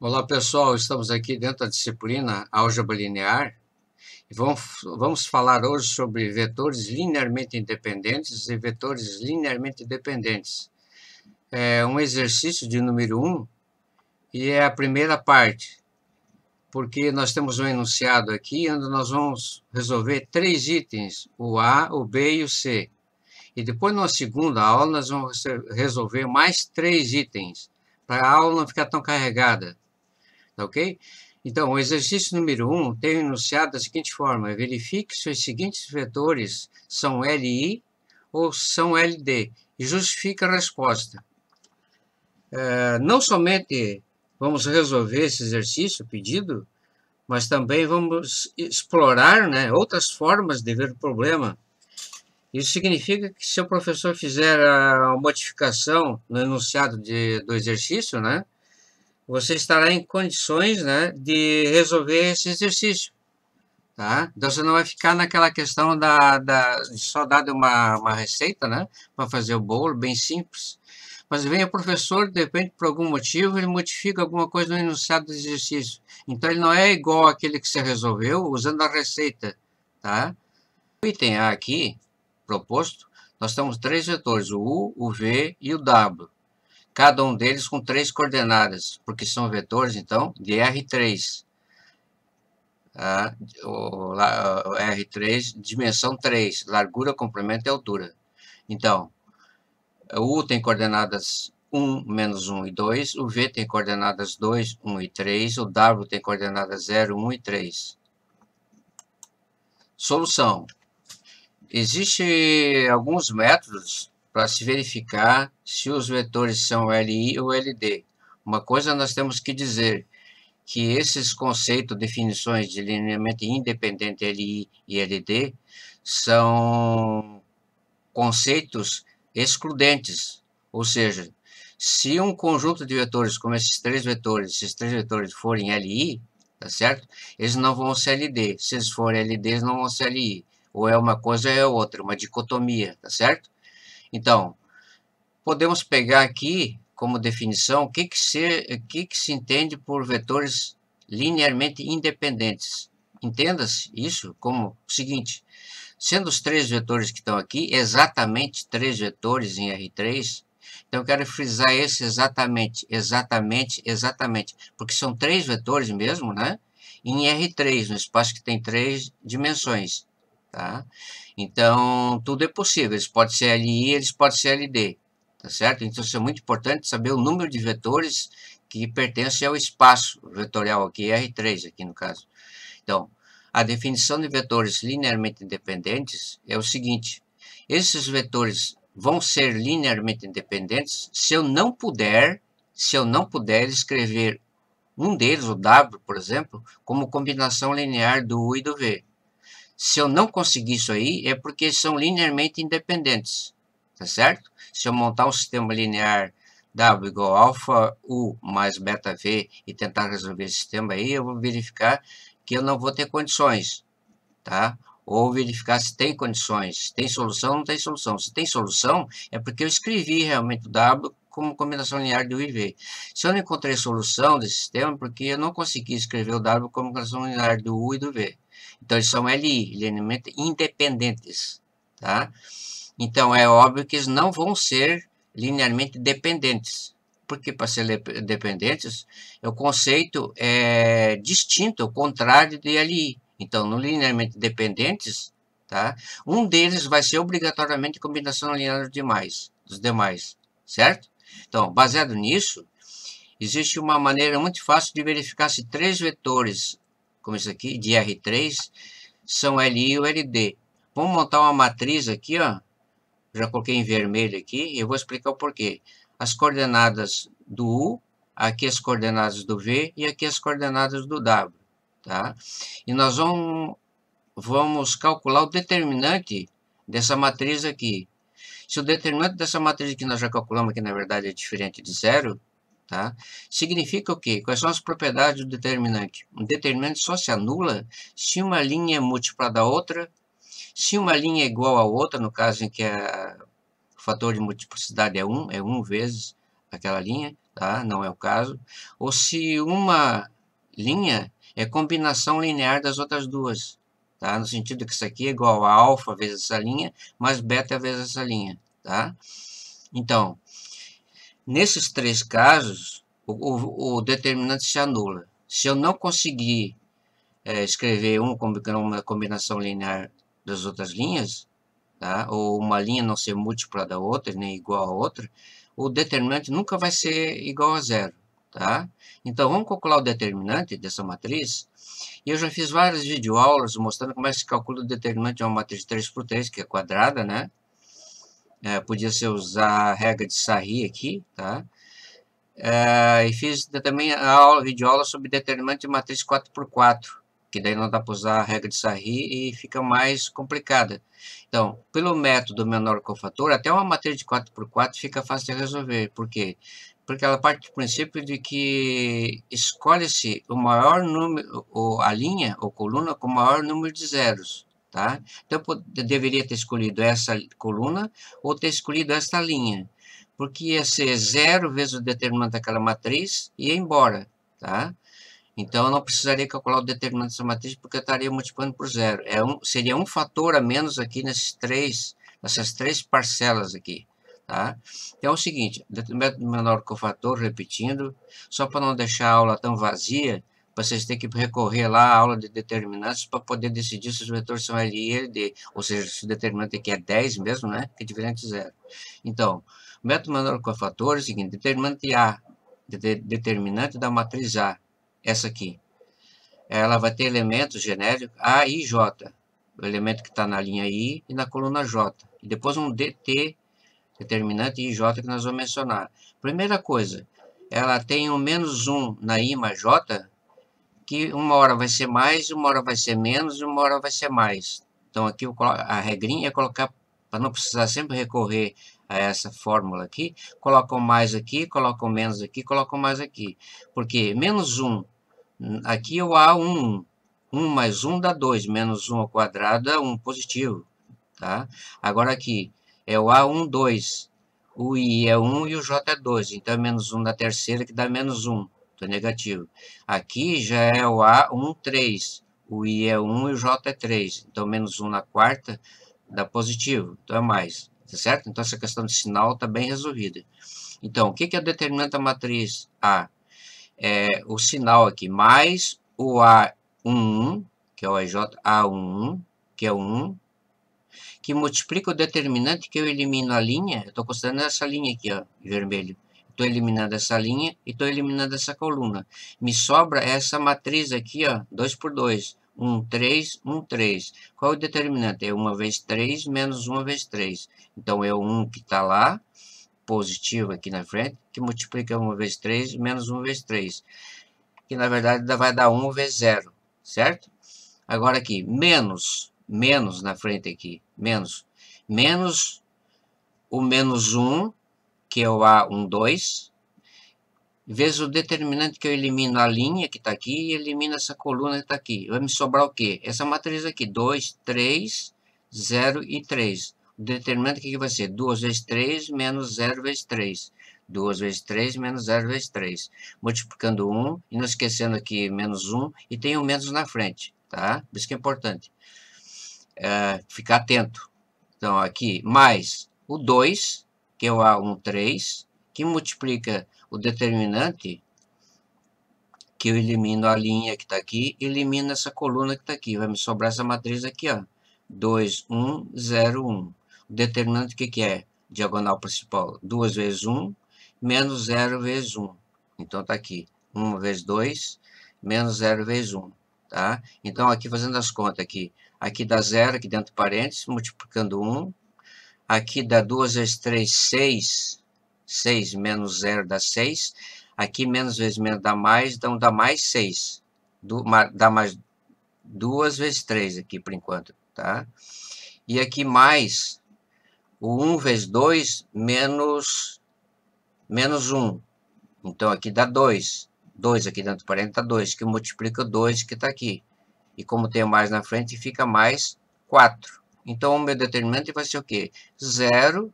Olá pessoal, estamos aqui dentro da disciplina Álgebra Linear e vamos, vamos falar hoje sobre vetores linearmente independentes e vetores linearmente dependentes. É um exercício de número 1 e é a primeira parte, porque nós temos um enunciado aqui onde nós vamos resolver três itens, o A, o B e o C. E depois na segunda aula nós vamos resolver mais três itens, para a aula não ficar tão carregada. Tá ok? Então, o exercício número 1 um tem enunciado da seguinte forma: verifique se os seguintes vetores são LI ou são LD e justifique a resposta. É, não somente vamos resolver esse exercício pedido, mas também vamos explorar né, outras formas de ver o problema. Isso significa que se o professor fizer a modificação no enunciado de, do exercício, né, você estará em condições né, de resolver esse exercício. Tá? Então você não vai ficar naquela questão da, da só dar uma, uma receita né, para fazer o bolo, bem simples. Mas vem o professor, de repente, por algum motivo, ele modifica alguma coisa no enunciado do exercício. Então ele não é igual àquele que você resolveu usando a receita. Tá? O item A aqui, proposto, nós temos três vetores, o U, o V e o W cada um deles com três coordenadas, porque são vetores, então, de R3. Tá? O, o R3, dimensão 3, largura, comprimento e altura. Então, o U tem coordenadas 1, menos 1 e 2, o V tem coordenadas 2, 1 e 3, o W tem coordenadas 0, 1 e 3. Solução. Existem alguns métodos para se verificar se os vetores são LI ou LD. Uma coisa nós temos que dizer, que esses conceitos, definições de lineamento independente LI e LD são conceitos excludentes, ou seja, se um conjunto de vetores, como esses três vetores, esses três vetores forem LI, tá certo? Eles não vão ser LD. Se eles forem LD, eles não vão ser LI. Ou é uma coisa ou é outra, uma dicotomia, tá certo? Então, podemos pegar aqui como definição o que, que, se, que, que se entende por vetores linearmente independentes. Entenda-se isso como o seguinte, sendo os três vetores que estão aqui, exatamente três vetores em R3, então eu quero frisar esse exatamente, exatamente, exatamente, porque são três vetores mesmo, né? Em R3, no espaço que tem três dimensões, tá? Então, tudo é possível. Eles podem ser LI, eles podem ser LD. Tá certo? Então, isso é muito importante saber o número de vetores que pertencem ao espaço vetorial aqui, R3 aqui no caso. Então, a definição de vetores linearmente independentes é o seguinte. Esses vetores vão ser linearmente independentes se eu não puder, se eu não puder escrever um deles, o W, por exemplo, como combinação linear do U e do V. Se eu não conseguir isso aí, é porque são linearmente independentes, tá certo? Se eu montar um sistema linear W igual alfa U mais beta V e tentar resolver esse sistema aí, eu vou verificar que eu não vou ter condições, tá? Ou verificar se tem condições, se tem solução não tem solução. Se tem solução, é porque eu escrevi realmente o W como combinação linear do U e V. Se eu não encontrei solução desse sistema, é porque eu não consegui escrever o W como combinação linear do U e do V. Então, eles são LI, linearmente independentes, tá? Então, é óbvio que eles não vão ser linearmente dependentes. Porque para ser dependentes, o conceito é distinto, o contrário de LI. Então, no linearmente dependentes, tá? Um deles vai ser obrigatoriamente combinação linear dos demais, dos demais, certo? Então, baseado nisso, existe uma maneira muito fácil de verificar se três vetores como isso aqui, de R3, são LI e LD. Vamos montar uma matriz aqui, ó. Já coloquei em vermelho aqui e eu vou explicar o porquê. As coordenadas do U, aqui as coordenadas do V e aqui as coordenadas do W, tá? E nós vamos, vamos calcular o determinante dessa matriz aqui. Se o determinante dessa matriz que nós já calculamos, que na verdade é diferente de zero, Tá? Significa o quê? Quais são as propriedades do determinante? Um determinante só se anula se uma linha é múltipla da outra, se uma linha é igual a outra, no caso em que a, fator de multiplicidade é 1, é 1 vezes aquela linha, tá? não é o caso, ou se uma linha é combinação linear das outras duas, tá? no sentido que isso aqui é igual a alfa vezes essa linha, mais beta vezes essa linha. Tá? Então, Nesses três casos, o, o, o determinante se anula. Se eu não conseguir é, escrever um como uma combinação linear das outras linhas, tá? ou uma linha não ser múltipla da outra, nem igual a outra, o determinante nunca vai ser igual a zero. Tá? Então, vamos calcular o determinante dessa matriz. E eu já fiz várias videoaulas mostrando como é que se calcula o determinante de uma matriz de 3 por 3, que é quadrada, né? É, podia ser usar a regra de Sarri aqui, tá? É, e fiz também a aula, videoaula sobre determinante de matriz 4x4, que daí não dá para usar a regra de Sarri e fica mais complicada. Então, pelo método menor cofator, até uma matriz de 4x4 fica fácil de resolver. Por quê? Porque ela parte do princípio de que escolhe-se o maior número, ou a linha ou coluna com o maior número de zeros. Tá? Então, eu deveria ter escolhido essa coluna ou ter escolhido esta linha, porque ia ser zero vezes o determinante daquela matriz e ia embora. Tá? Então, eu não precisaria calcular o determinante dessa matriz, porque eu estaria multiplicando por zero. É um, seria um fator a menos aqui nesses três, nessas três parcelas aqui. Tá? Então, é o seguinte, determinante menor que o fator, repetindo, só para não deixar a aula tão vazia, vocês têm que recorrer lá à aula de determinantes para poder decidir se os vetores são L e LD, ou seja, se o determinante aqui é 10 mesmo, né, que é diferente de zero. Então, método menor cofator é o seguinte, determinante A, de, determinante da matriz A, essa aqui, ela vai ter elementos genéricos A e J, o elemento que está na linha I e na coluna J, e depois um DT, determinante IJ que nós vamos mencionar. Primeira coisa, ela tem um menos 1 na I mais J, que uma hora vai ser mais, uma hora vai ser menos uma hora vai ser mais. Então aqui a regrinha é colocar, para não precisar sempre recorrer a essa fórmula aqui, colocam mais aqui, colocam menos aqui, colocam mais aqui. Porque menos 1, aqui é o A1, 1 mais 1 dá 2, menos 1 ao quadrado dá 1 positivo. Tá? Agora aqui é o A1, 2, o I é 1 e o J é 2, então é menos 1 da terceira que dá menos 1 é negativo. Aqui já é o A 1, 3. O I é 1 e o J é 3. Então, menos 1 na quarta dá positivo. Então, é mais. Tá certo? Então, essa questão de sinal está bem resolvida. Então, o que, é o determinante da matriz A? É o sinal aqui, mais o A11, que é o EJ A11, que é o 1, que multiplica o determinante que eu elimino a linha, eu estou considerando essa linha aqui, ó, vermelho, Estou eliminando essa linha e estou eliminando essa coluna. Me sobra essa matriz aqui, ó, 2 por 2. 1, 3, 1, 3. Qual é o determinante? É 1 vezes 3 menos 1 vezes 3. Então, é o 1 que está lá, positivo aqui na frente, que multiplica 1 vezes 3 menos 1 vezes 3. Que, na verdade, vai dar 1 vezes 0, certo? Agora aqui, menos, menos na frente aqui, menos. Menos o menos 1 que é o A12, vezes o determinante que eu elimino a linha que está aqui e elimino essa coluna que está aqui. Vai me sobrar o quê? Essa matriz aqui, 2, 3, 0 e 3. O determinante que vai ser 2 vezes 3 menos 0 vezes 3. 2 vezes 3 menos 0 vezes 3. Multiplicando 1 e não esquecendo aqui menos 1 e tem um menos na frente, tá? Isso que é importante. É, ficar atento. Então, aqui, mais o 2 que é o A13, que multiplica o determinante, que eu elimino a linha que está aqui, elimino essa coluna que está aqui. Vai me sobrar essa matriz aqui, ó. 2, 1, 0, 1. O determinante, o que, que é? Diagonal principal, 2 vezes 1, menos 0 vezes 1. Então, está aqui, 1 vezes 2, menos 0 vezes 1. Tá? Então, aqui fazendo as contas aqui, aqui dá 0, aqui dentro do parênteses, multiplicando 1, Aqui dá 2 vezes 3, 6. 6 menos 0 dá 6. Aqui menos vezes menos dá mais, então dá mais 6. Do, dá mais 2 vezes 3 aqui por enquanto, tá? E aqui mais o 1 vezes 2 menos, menos 1. Então, aqui dá 2. 2 aqui dentro do parênteses dá 2, que multiplica 2 que está aqui. E como tem mais na frente, fica mais 4. Então, o meu determinante vai ser o quê? 0,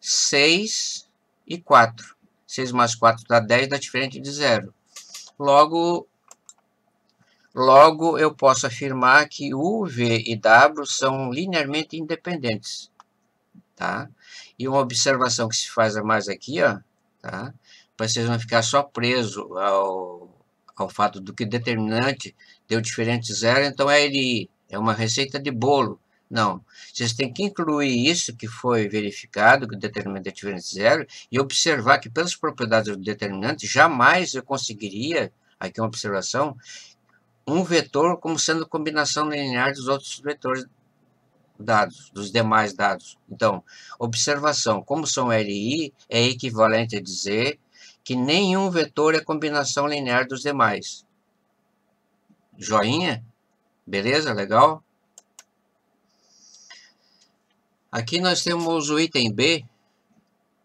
6 e 4. 6 mais 4 dá 10, dá diferente de 0. Logo, logo, eu posso afirmar que U, V e W são linearmente independentes. Tá? E uma observação que se faz a mais aqui, ó, tá? para vocês não ficar só preso ao, ao fato do que determinante deu diferente zero, então é LI, é uma receita de bolo. Não, vocês têm que incluir isso que foi verificado, que o determinante é diferente de zero, e observar que pelas propriedades do determinante, jamais eu conseguiria, aqui uma observação, um vetor como sendo combinação linear dos outros vetores dados, dos demais dados. Então, observação, como são LI, é equivalente a dizer que nenhum vetor é combinação linear dos demais. Joinha? Beleza? Legal? Aqui nós temos o item B,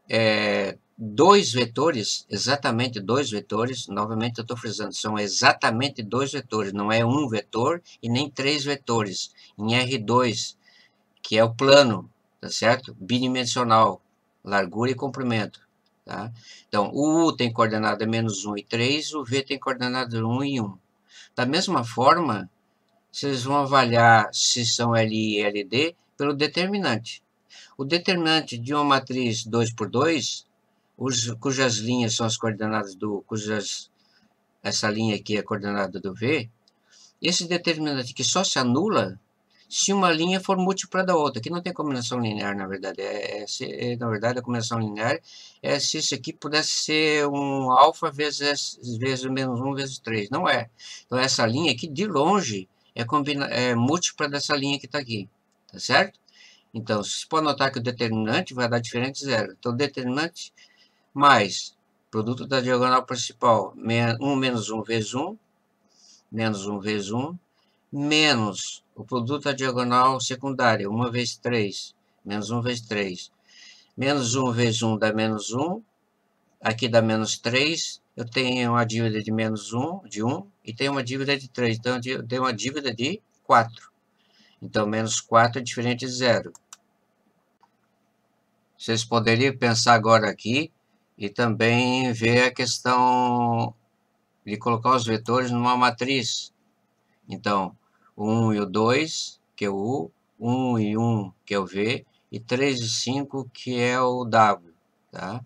é, dois vetores, exatamente dois vetores, novamente eu estou frisando, são exatamente dois vetores, não é um vetor e nem três vetores. Em R2, que é o plano, tá certo? Bidimensional, largura e comprimento. Tá? Então, o U tem coordenada menos 1 e 3, o V tem coordenada 1 e 1. Da mesma forma, vocês vão avaliar se são LI e LD pelo determinante. O determinante de uma matriz 2 por 2, os, cujas linhas são as coordenadas do, cujas, essa linha aqui é a coordenada do V, esse determinante que só se anula se uma linha for múltipla da outra. Aqui não tem combinação linear, na verdade. É, é, é, na verdade, a combinação linear é se isso aqui pudesse ser um alfa vezes, vezes menos 1 vezes 3. Não é. Então, essa linha aqui, de longe, é, combina, é múltipla dessa linha que está aqui. Tá certo? Então, você pode notar que o determinante vai dar diferente zero. Então, determinante mais produto da diagonal principal, 1 menos 1 vezes 1, menos 1 vezes 1, menos o produto da diagonal secundária, 1 vezes 3, menos 1 vezes 3. Menos 1 vezes 1 dá menos 1, aqui dá menos 3, eu tenho uma dívida de menos 1, de 1, e tenho uma dívida de 3, então eu tenho uma dívida de 4. Então, menos 4 é diferente de 0. Vocês poderiam pensar agora aqui e também ver a questão de colocar os vetores numa matriz. Então, o 1 e o 2, que é o U, 1 e 1, que é o V, e 3 e 5, que é o W. Tá?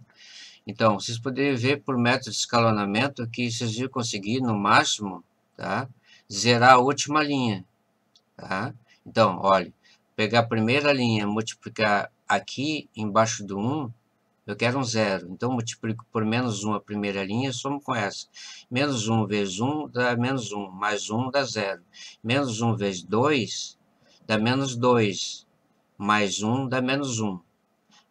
Então, vocês poderiam ver por método de escalonamento que vocês iam conseguir, no máximo, tá? zerar a última linha. Tá? Então, olha, pegar a primeira linha, multiplicar aqui embaixo do 1, eu quero um zero. Então, multiplico por menos 1 a primeira linha, somo com essa. Menos 1 vezes 1 dá menos 1, mais 1 dá zero. Menos 1 vezes 2 dá menos 2, mais 1 dá menos 1.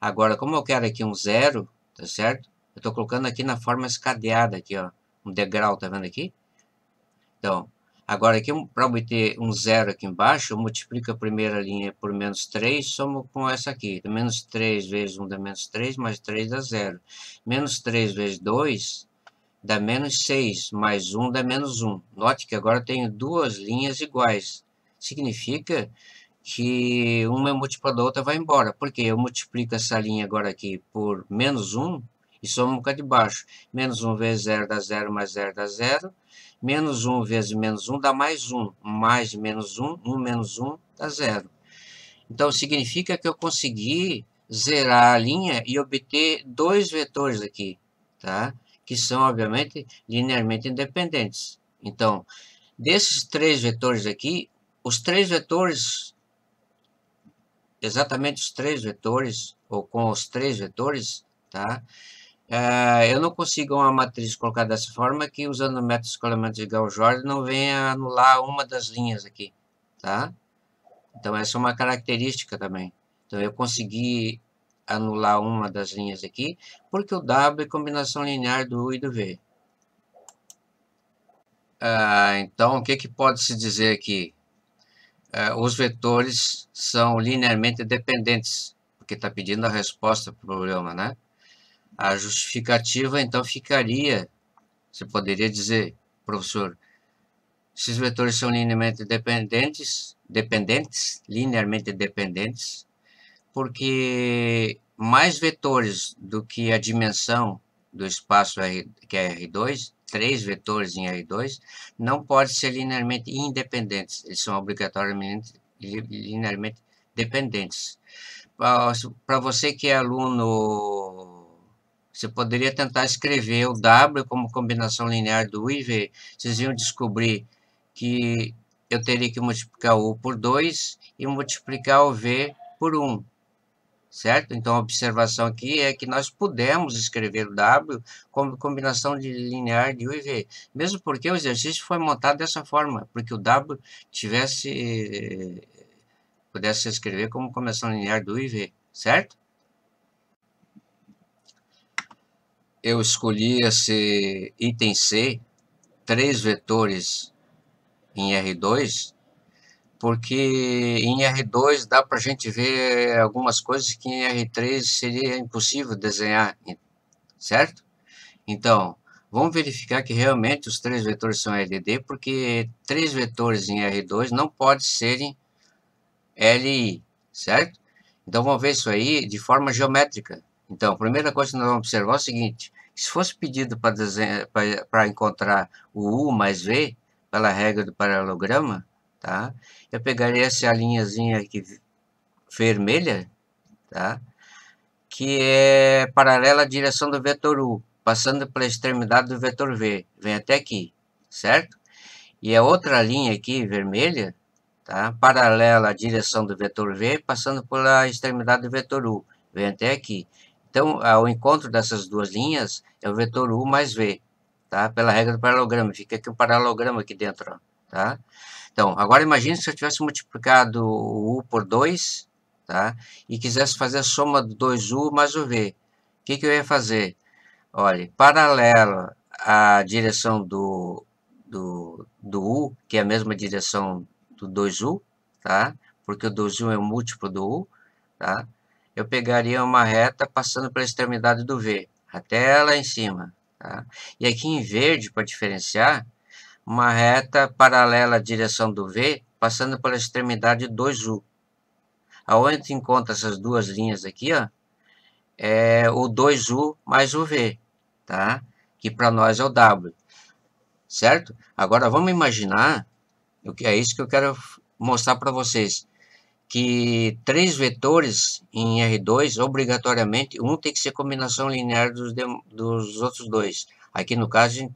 Agora, como eu quero aqui um zero, tá certo? Eu estou colocando aqui na forma escadeada, aqui, ó. Um degrau, tá vendo aqui? Então, Agora, aqui para obter um zero aqui embaixo, eu multiplico a primeira linha por menos 3, somo com essa aqui. Menos 3 vezes 1 dá menos 3, mais 3 dá zero. Menos 3 vezes 2 dá menos 6, mais 1 dá menos 1. Note que agora eu tenho duas linhas iguais. Significa que uma é múltipla da outra vai embora. Porque eu multiplico essa linha agora aqui por menos 1 e somo com a de baixo. Menos 1 vezes 0 dá 0, mais 0 dá 0. Menos 1 vezes menos 1 dá mais 1. Mais menos 1, 1 menos 1 dá 0. Então, significa que eu consegui zerar a linha e obter dois vetores aqui, tá? Que são, obviamente, linearmente independentes. Então, desses três vetores aqui, os três vetores, exatamente os três vetores, ou com os três vetores, tá? É, eu não consigo uma matriz colocar dessa forma que usando o método de escolamento de Gauss-Jordan não venha anular uma das linhas aqui, tá? Então essa é uma característica também. Então eu consegui anular uma das linhas aqui, porque o W é combinação linear do U e do V. Ah, então o que, que pode se dizer aqui? Ah, os vetores são linearmente dependentes, porque está pedindo a resposta para o problema, né? A justificativa, então, ficaria, você poderia dizer, professor, esses vetores são linearmente dependentes, dependentes, linearmente dependentes, porque mais vetores do que a dimensão do espaço R, que é R2, três vetores em R2, não podem ser linearmente independentes, eles são obrigatoriamente linearmente dependentes. Para você que é aluno, você poderia tentar escrever o W como combinação linear do U e V. Vocês iam descobrir que eu teria que multiplicar o U por 2 e multiplicar o V por 1 certo? Então, a observação aqui é que nós pudemos escrever o W como combinação de linear de U e V, mesmo porque o exercício foi montado dessa forma, porque o W tivesse, pudesse escrever como combinação linear do U e V, certo? Eu escolhi esse item C, três vetores em R2, porque em R2 dá para a gente ver algumas coisas que em R3 seria impossível desenhar, certo? Então, vamos verificar que realmente os três vetores são LD, porque três vetores em R2 não podem serem LI, certo? Então, vamos ver isso aí de forma geométrica. Então, a primeira coisa que nós vamos observar é o seguinte, se fosse pedido para encontrar o U mais V, pela regra do paralelograma, tá? Eu pegaria essa linhazinha aqui vermelha, tá? Que é paralela à direção do vetor U, passando pela extremidade do vetor V, vem até aqui, certo? E a outra linha aqui vermelha, tá? Paralela à direção do vetor V, passando pela extremidade do vetor U, vem até aqui. Então, o encontro dessas duas linhas é o vetor U mais V, tá? Pela regra do paralelograma, fica aqui o paralelograma aqui dentro, tá? Então, agora imagine se eu tivesse multiplicado o U por 2, tá? E quisesse fazer a soma do 2U mais o V. O que, que eu ia fazer? Olha, paralelo à direção do, do, do U, que é a mesma direção do 2U, tá? Porque o 2U é múltiplo do U, tá? Eu pegaria uma reta passando pela extremidade do V, até lá em cima, tá? E aqui em verde, para diferenciar, uma reta paralela à direção do V, passando pela extremidade 2U. Aonde encontra essas duas linhas aqui, ó, é o 2U mais o V, tá? Que para nós é o W, certo? Agora vamos imaginar, é isso que eu quero mostrar para vocês, que três vetores em R2, obrigatoriamente, um tem que ser combinação linear dos, dos outros dois. Aqui no caso,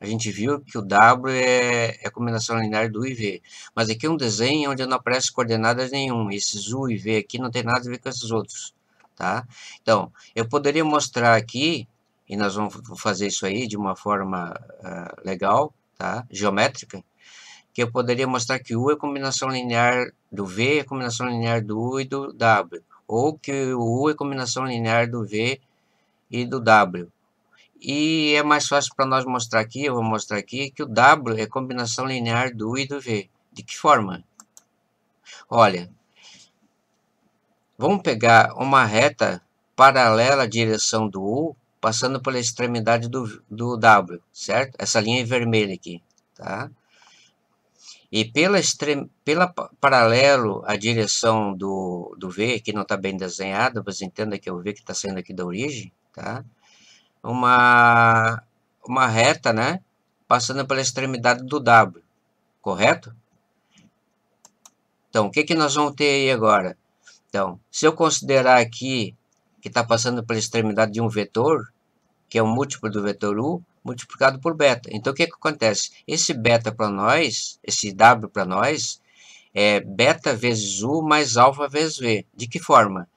a gente viu que o W é, é combinação linear do U e V. Mas aqui é um desenho onde não aparece coordenadas nenhum. Esses U e V aqui não tem nada a ver com esses outros. Tá? Então, eu poderia mostrar aqui, e nós vamos fazer isso aí de uma forma uh, legal, tá? geométrica, que eu poderia mostrar que U é combinação linear do V, é combinação linear do U e do W. Ou que o U é combinação linear do V e do W. E é mais fácil para nós mostrar aqui, eu vou mostrar aqui, que o W é combinação linear do U e do V. De que forma? Olha, vamos pegar uma reta paralela à direção do U, passando pela extremidade do, do W, certo? Essa linha é vermelha aqui, tá? E pela, pela paralelo à direção do, do V, que não está bem desenhado, mas entenda que é o V que está saindo aqui da origem, tá? uma, uma reta, né? Passando pela extremidade do W, correto? Então, o que, que nós vamos ter aí agora? Então, se eu considerar aqui que está passando pela extremidade de um vetor, que é um múltiplo do vetor U, multiplicado por beta. Então, o que, que acontece? Esse beta para nós, esse W para nós, é beta vezes U mais alfa vezes V. De que forma?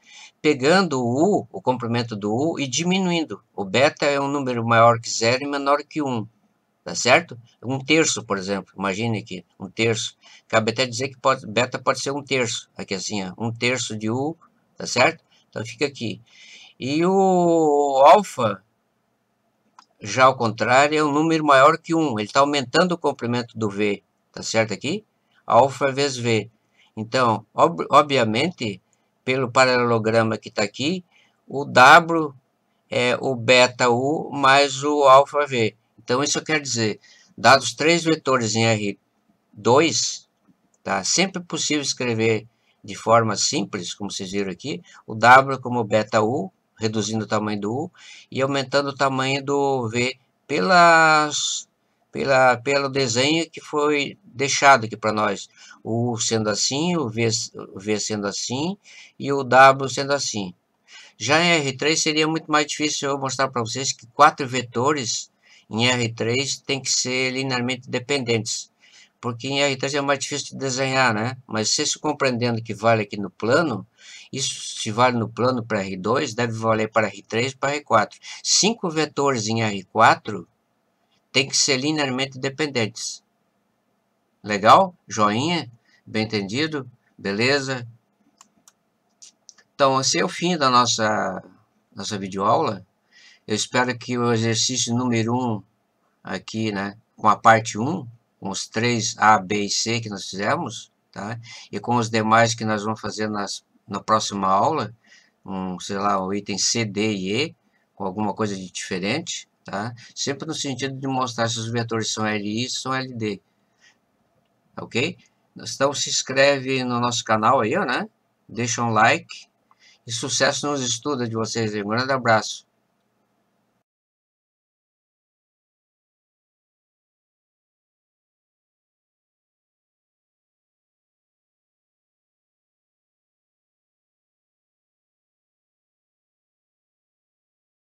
pegando o U, o comprimento do U, e diminuindo. O beta é um número maior que zero e menor que 1. Tá certo? Um terço, por exemplo. Imagine aqui, um terço. Cabe até dizer que pode, beta pode ser um terço. Aqui assim, ó, um terço de U, tá certo? Então fica aqui. E o alfa, já ao contrário, é um número maior que 1. Ele está aumentando o comprimento do V, tá certo aqui? Alfa vezes V. Então, ob obviamente, pelo paralelograma que está aqui, o W é o beta U mais o alfa V. Então, isso quer dizer, dados três vetores em R2, tá? sempre possível escrever de forma simples, como vocês viram aqui, o W como beta U, reduzindo o tamanho do U, e aumentando o tamanho do V pelas, pela, pelo desenho que foi deixado aqui para nós. O U sendo assim, o v, o v sendo assim, e o W sendo assim. Já em R3 seria muito mais difícil eu mostrar para vocês que quatro vetores em R3 tem que ser linearmente dependentes, porque em R3 é mais difícil de desenhar, né? Mas se isso compreendendo que vale aqui no plano, isso se vale no plano para R2, deve valer para R3 e para R4. Cinco vetores em R4 tem que ser linearmente dependentes. Legal? Joinha? Bem entendido? Beleza? Então, esse é o fim da nossa, nossa videoaula. Eu espero que o exercício número 1 um, aqui, né, com a parte 1, um, com os três A, B e C que nós fizemos, tá? E com os demais que nós vamos fazer nas, na próxima aula, um, sei lá, o item C, D e E, com alguma coisa de diferente, tá? Sempre no sentido de mostrar se os vetores são LI e são LD, ok? Então se inscreve no nosso canal aí, né? Deixa um like e sucesso nos estudos de vocês. Um grande abraço.